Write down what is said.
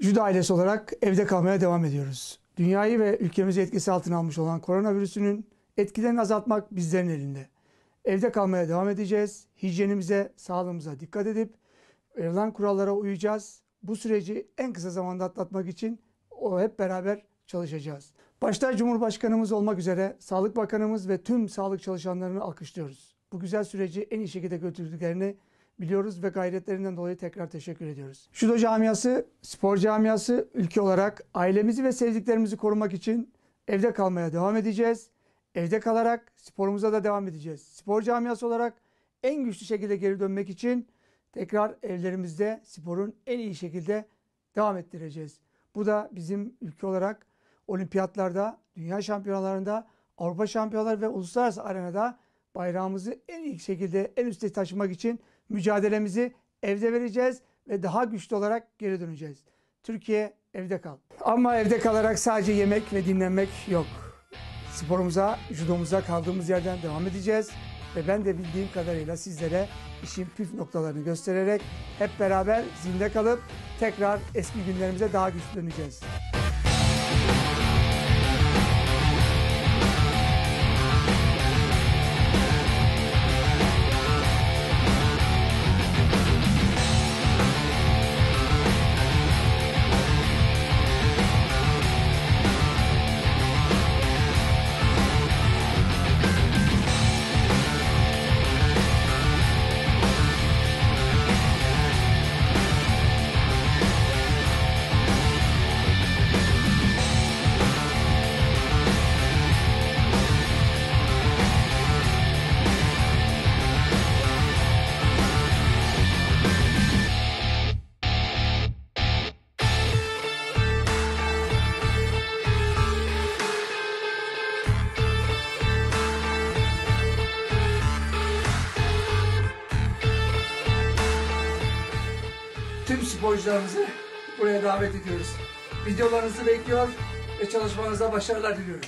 Judo ailesi olarak evde kalmaya devam ediyoruz. Dünyayı ve ülkemizi etkisi altına almış olan koronavirüsünün etkilerini azaltmak bizlerin elinde. Evde kalmaya devam edeceğiz. Hijyenimize, sağlığımıza dikkat edip verilen kurallara uyacağız. Bu süreci en kısa zamanda atlatmak için o hep beraber çalışacağız. Başta Cumhurbaşkanımız olmak üzere Sağlık Bakanımız ve tüm sağlık çalışanlarını alkışlıyoruz. Bu güzel süreci en iyi şekilde götürdüklerini biliyoruz ve gayretlerinden dolayı tekrar teşekkür ediyoruz. Judo camiası, spor camiası ülke olarak ailemizi ve sevdiklerimizi korumak için evde kalmaya devam edeceğiz. Evde kalarak sporumuza da devam edeceğiz. Spor camiası olarak en güçlü şekilde geri dönmek için tekrar evlerimizde sporun en iyi şekilde devam ettireceğiz. Bu da bizim ülke olarak olimpiyatlarda, dünya şampiyonalarında, Avrupa şampiyonaları ve uluslararası arenada bayrağımızı en iyi şekilde en üstte taşımak için mücadelemizi evde vereceğiz ve daha güçlü olarak geri döneceğiz. Türkiye evde kal. Ama evde kalarak sadece yemek ve dinlenmek yok. Sporumuza, judomuza kaldığımız yerden devam edeceğiz. Ve ben de bildiğim kadarıyla sizlere işin püf noktalarını göstererek hep beraber zinde kalıp tekrar eski günlerimize daha güçlü döneceğiz. Tüm sporcularımızı buraya davet ediyoruz. Videolarınızı bekliyor ve çalışmanıza başarılar diliyorum.